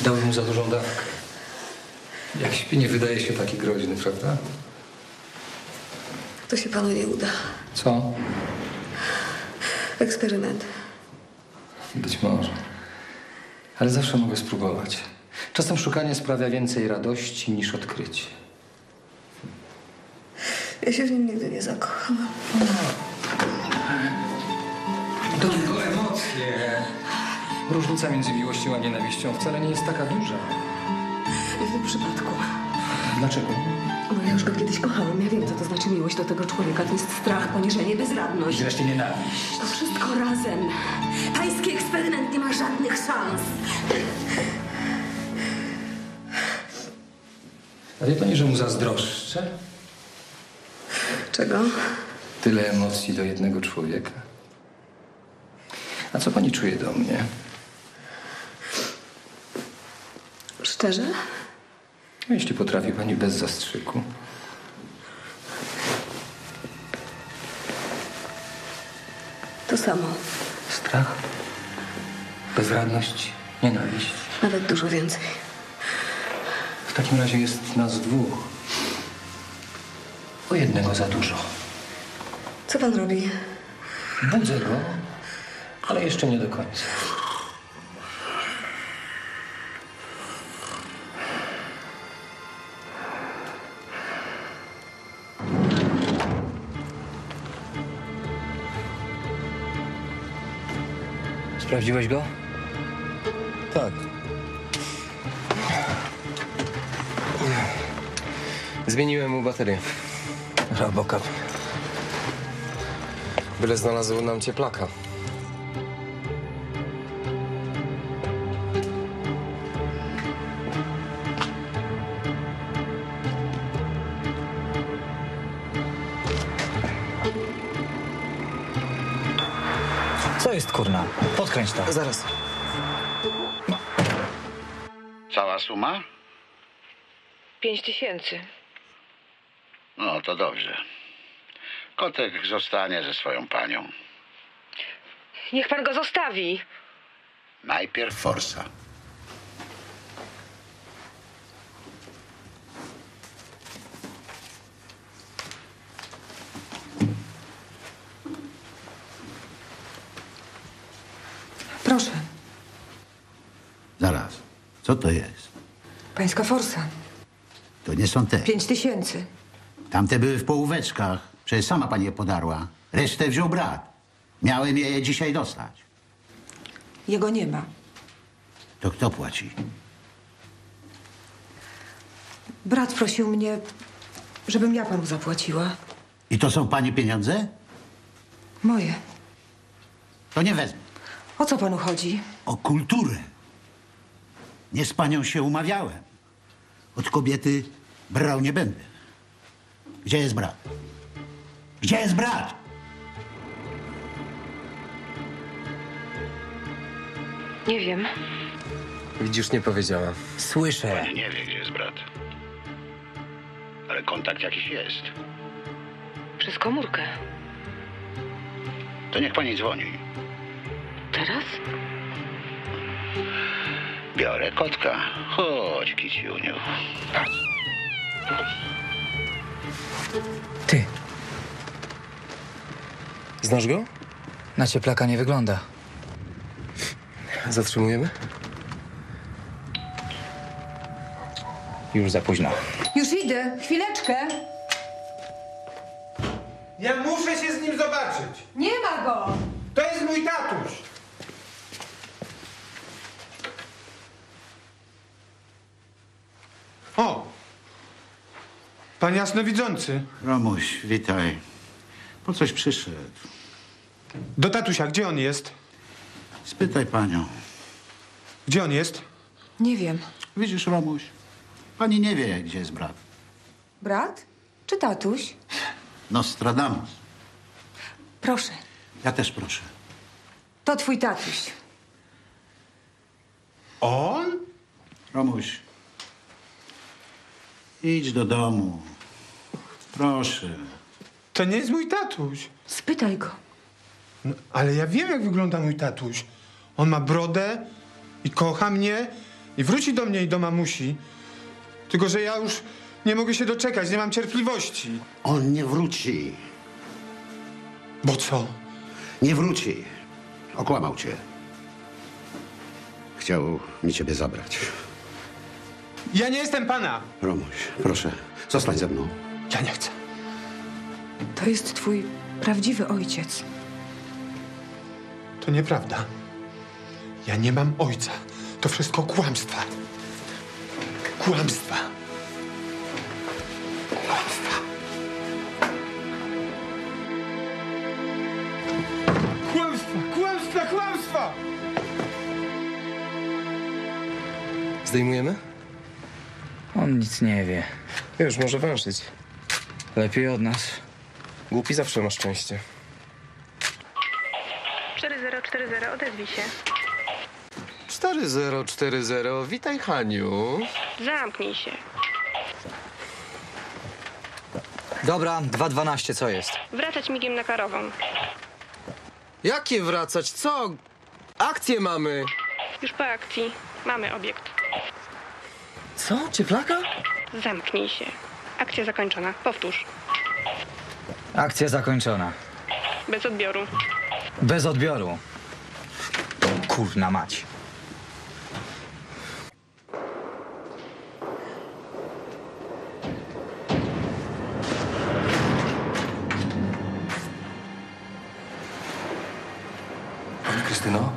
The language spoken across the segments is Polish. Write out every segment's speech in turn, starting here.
Dałem mu za dużą dawkę. Jak śpi, nie wydaje się taki groźny, prawda? To się panu nie uda. Co? Eksperyment. Być może. Ale zawsze mogę spróbować. Czasem szukanie sprawia więcej radości niż odkrycie. Ja się w nim nigdy nie zakochałam. To tylko emocje. Różnica między miłością a nienawiścią wcale nie jest taka duża. Nie w tym przypadku. Dlaczego? Bo ja już go kiedyś kochałam. Ja wiem, co to znaczy miłość do tego człowieka. To jest strach, poniżenie, bezradność. I wreszcie nienawiść. To wszystko razem. Pański eksperyment nie ma żadnych szans. A wie pani, że mu zazdroszczę? Czego? Tyle emocji do jednego człowieka. A co pani czuje do mnie? Szczerze? Jeśli potrafi pani bez zastrzyku. To samo. Strach, bezradność, nienawiść. Nawet dużo więcej. W takim razie jest nas dwóch. O jednego za dużo. Co pan robi? Budzę go, ale jeszcze nie do końca. Sprawdziłeś go? Tak. Zmieniłem mu baterię. Robocop. Byle znalazł nam cieplaka. Zaraz. Cała suma? Pięć tysięcy. No to dobrze. Kotek zostanie ze swoją panią. Niech pan go zostawi. Najpierw forsa. Proszę. Zaraz. Co to jest? Pańska forsa. To nie są te. Pięć tysięcy. Tamte były w połóweczkach. Przecież sama pani je podarła. Resztę wziął brat. Miałem je dzisiaj dostać. Jego nie ma. To kto płaci? Brat prosił mnie, żebym ja panu zapłaciła. I to są pani pieniądze? Moje. To nie wezmę. O co panu chodzi? O kulturę. Nie z panią się umawiałem. Od kobiety brał nie będę. Gdzie jest brat? Gdzie jest brat? Nie wiem. Widzisz, nie powiedziała. Słyszę. Pani nie wie, gdzie jest brat. Ale kontakt jakiś jest. Przez komórkę. To niech pani dzwoni. Teraz? Biorę kotka. Chodź, kiciuniu. Ty, Znasz go? na cieplaka nie wygląda. Zatrzymujemy? Już za późno. Już idę. Chwileczkę. Ja muszę się z nim zobaczyć. Nie ma go. To jest mój tatuś. O! Pan jasnowidzący. Romuś, witaj. Po coś przyszedł. Do tatusia, gdzie on jest? Spytaj panią. Gdzie on jest? Nie wiem. Widzisz, Romuś, pani nie wie, gdzie jest brat. Brat? Czy tatuś? Nostradamus. Proszę. Ja też proszę. To twój tatuś. On? Romuś, idź do domu. Proszę. To nie jest mój tatuś. Spytaj go. No, ale ja wiem, jak wygląda mój tatuś. On ma brodę i kocha mnie i wróci do mnie i do mamusi. Tylko, że ja już nie mogę się doczekać, nie mam cierpliwości. On nie wróci. Bo co? Nie wróci. Okłamał cię. Chciał mi ciebie zabrać. Ja nie jestem pana! Romuś, proszę, zostań ze mną. Ja nie chcę. To jest twój prawdziwy ojciec. To nieprawda. Ja nie mam ojca. To wszystko kłamstwa. Kłamstwa. Kłamstwa. Kłamstwa, kłamstwa, kłamstwa! Zdejmujemy? On nic nie wie. Już, może węszyć. Lepiej od nas. Głupi zawsze ma szczęście. 4040, odezwij się. 4040, witaj Haniu. Zamknij się. Dobra, 2.12, co jest? Wracać migiem na karową. Jakie wracać? Co? Akcję mamy. Już po akcji. Mamy obiekt. Co? Cieplaka? Zamknij się. Akcja zakończona. Powtórz. Akcja zakończona. Bez odbioru. Bez odbioru. Kurna mać. Pani Krystyno?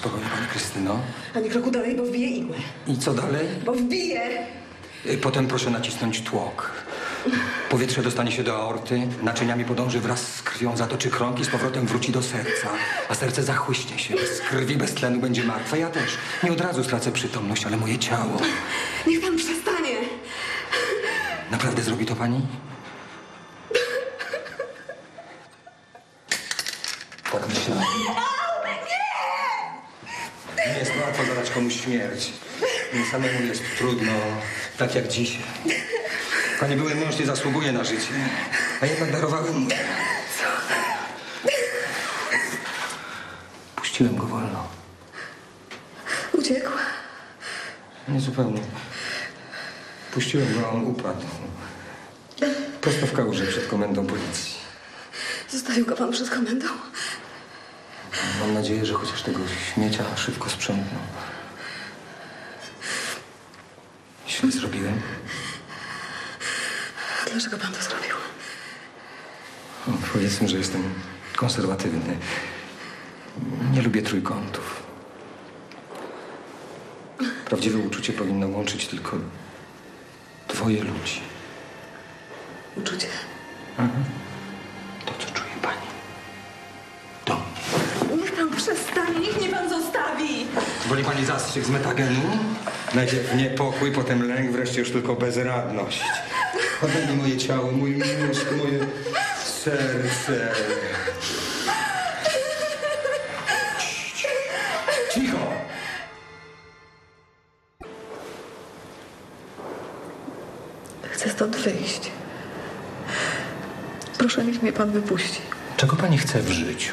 Spokojnie, pani Krystyno. Ani kroku dalej, bo wbiję igłę. I co dalej? Bo wbiję! Y, Potem proszę nacisnąć tłok. Powietrze dostanie się do aorty, naczyniami podąży wraz z krwią, zatoczy krąg i z powrotem wróci do serca. A serce zachłyśnie się. Bez krwi, bez tlenu będzie martwe. Ja też. Nie od razu stracę przytomność, ale moje ciało. Niech pan przestanie! Naprawdę zrobi to pani? Tak myślałem. Łatwo zadać komuś śmierć. Mnie samemu jest trudno, tak jak dzisiaj. Pani były mąż nie zasługuje na życie, a jednak darowałem mu. Puściłem go wolno. Uciekł. Nie zupełnie. Puściłem go, a on upadł. Prosto w kałuży przed komendą policji. Zostawił go pan przed komendą. Mam nadzieję, że chociaż tego śmiecia szybko sprzątną. Źle zrobiłem. Dlaczego pan to zrobił? O, Powiedzmy, że jestem konserwatywny. Nie lubię trójkątów. Prawdziwe uczucie powinno łączyć tylko dwoje ludzi. Uczucie. To, Woli pani zastrzyk z metagenu? Najpierw niepokój, potem lęk, wreszcie już tylko bezradność. Oddaj mi moje ciało, mój mózg, moje serce. Cicho! Chcę stąd wyjść. Proszę, niech mnie pan wypuści. Czego pani chce w życiu?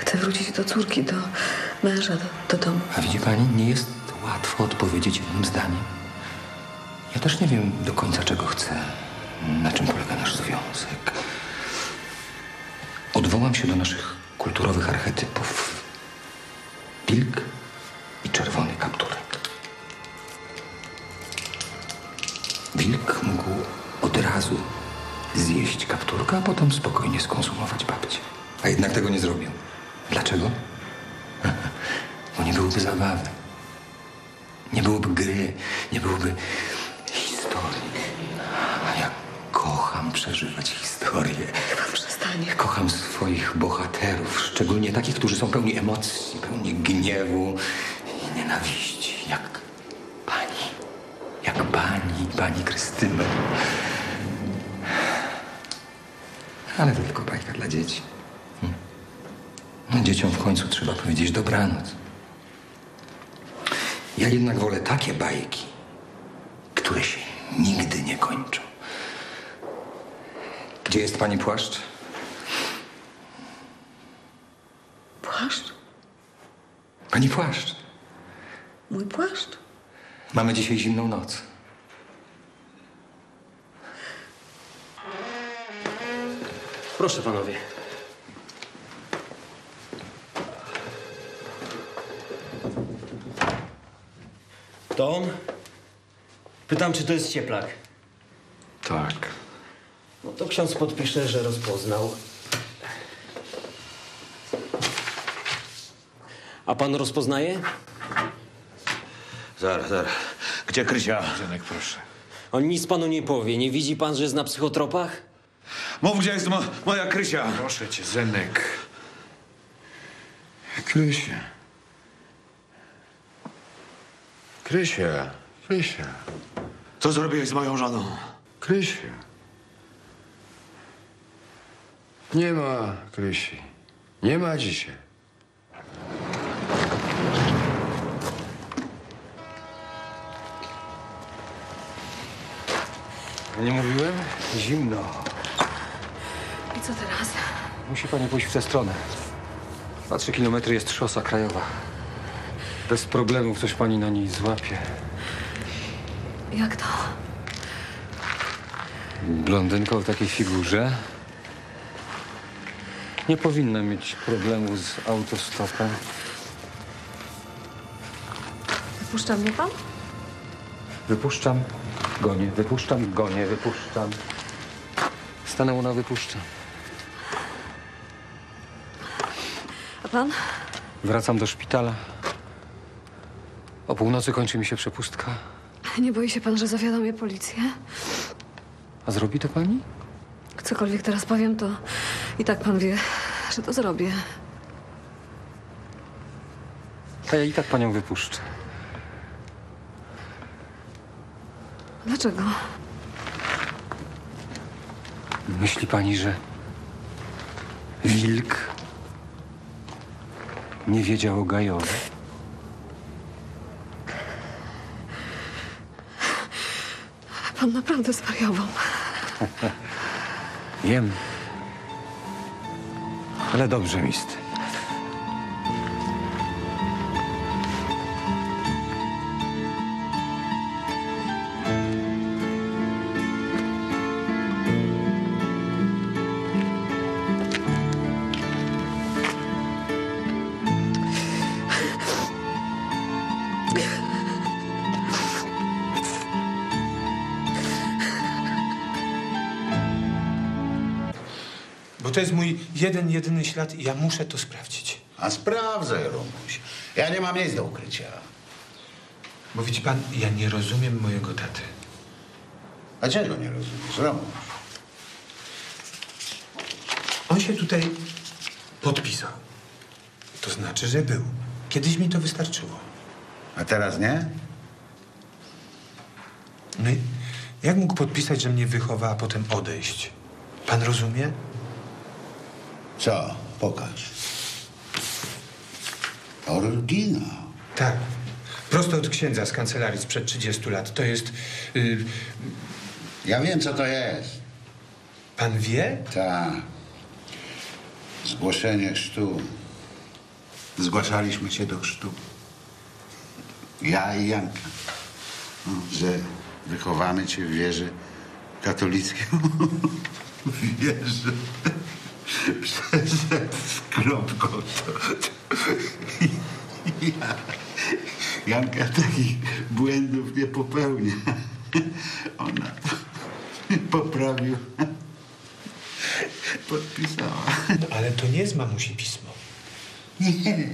Chcę wrócić do córki, do męża, do, do domu. A widzi pani, nie jest łatwo odpowiedzieć jednym zdaniem. Ja też nie wiem do końca, czego chcę. Na czym polega nasz związek. Odwołam się do naszych kulturowych archetypów. Wilk i czerwony kapturek. Wilk mógł od razu zjeść kapturka, a potem spokojnie skonsumować babcię. A jednak tego nie zrobił. Dlaczego? Bo nie byłoby zabawy. Nie byłoby gry, nie byłoby historii. A ja kocham przeżywać historię. Przestanie. Kocham swoich bohaterów, szczególnie takich, którzy są pełni emocji, pełni gniewu i nienawiści, jak pani. Jak pani, pani Krystyna. Ale to tylko bajka dla dzieci. Hmm. No, dzieciom w końcu trzeba powiedzieć dobranoc. Ja jednak wolę takie bajki, które się nigdy nie kończą. Gdzie jest pani płaszcz? Płaszcz? Pani płaszcz. Mój płaszcz? Mamy dzisiaj zimną noc. Proszę panowie. To on? Pytam, czy to jest cieplak. Tak. No to ksiądz podpisze, że rozpoznał. A pan rozpoznaje? Zaraz, zaraz. Gdzie Krysia? Zenek, proszę. On nic panu nie powie. Nie widzi pan, że jest na psychotropach? Mów, gdzie jest mo moja Krysia? Proszę cię, Zenek. Krysia. Krysia. Krysia. Co zrobiłeś z moją żoną? Krysia. Nie ma Krysi. Nie ma dzisiaj. Nie mówiłem? Zimno. I co teraz? Musi pani pójść w tę stronę. Na trzy kilometry jest szosa krajowa. Bez problemów coś pani na niej złapie. Jak to? Blondynka o takiej figurze nie powinna mieć problemu z autostopem. Wypuszcza mnie pan? Wypuszczam, gonię, wypuszczam, gonię, wypuszczam. Stanęło na wypuszczam. A pan? Wracam do szpitala. O północy kończy mi się przepustka. Nie boi się pan, że zawiadomię policję? A zrobi to pani? Cokolwiek teraz powiem, to i tak pan wie, że to zrobię. To ja i tak panią wypuszczę. Dlaczego? Myśli pani, że wilk nie wiedział o Gajowie? Pan naprawdę zwariował. Wiem. Ale dobrze mi. Bo to jest mój jeden, jedyny ślad i ja muszę to sprawdzić. A sprawdzaj, Romuś. Ja nie mam miejsc do ukrycia. Bo widzi pan, ja nie rozumiem mojego taty. Dlaczego nie rozumiesz, Romuś? On się tutaj podpisał. To znaczy, że był. Kiedyś mi to wystarczyło. A teraz nie? No i jak mógł podpisać, że mnie wychowa, a potem odejść? Pan rozumie? Co? Pokaż. Oryginał. Tak. Prosto od księdza z kancelarii sprzed 30 lat. To jest... y, Ja wiem, co to jest. pan wie? Tak. Zgłoszenie chrztu. Zgłaszaliśmy się do chrztu. Ja i Janka. No, że wychowamy cię w wierze katolickiej. W wierze. Przez z kropką. Ja, Janka takich błędów nie popełnia. Ona poprawiła. Podpisała. Ale to nie jest mamusi pismo. Nie.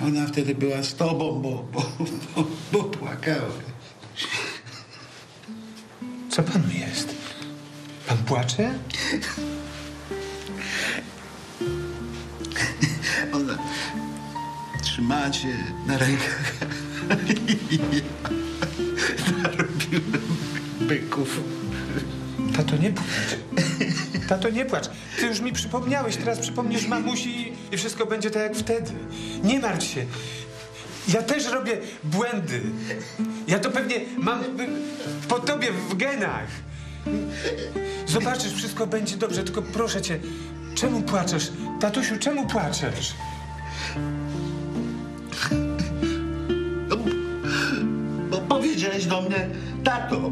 Ona wtedy była z tobą, bo, bo, bo, bo płakała. Co panu jest? Pan płacze? Cię na rękach. Ja narobiłem byków. Tato, nie płacz. Tato, nie płacz. Ty już mi przypomniałeś, teraz przypomnisz mamusi i wszystko będzie tak jak wtedy. Nie martw się. Ja też robię błędy. Ja to pewnie mam po tobie w genach. Zobaczysz, wszystko będzie dobrze, tylko proszę cię, czemu płaczesz? Tatusiu, czemu płaczesz? Powiedziałeś do mnie tato.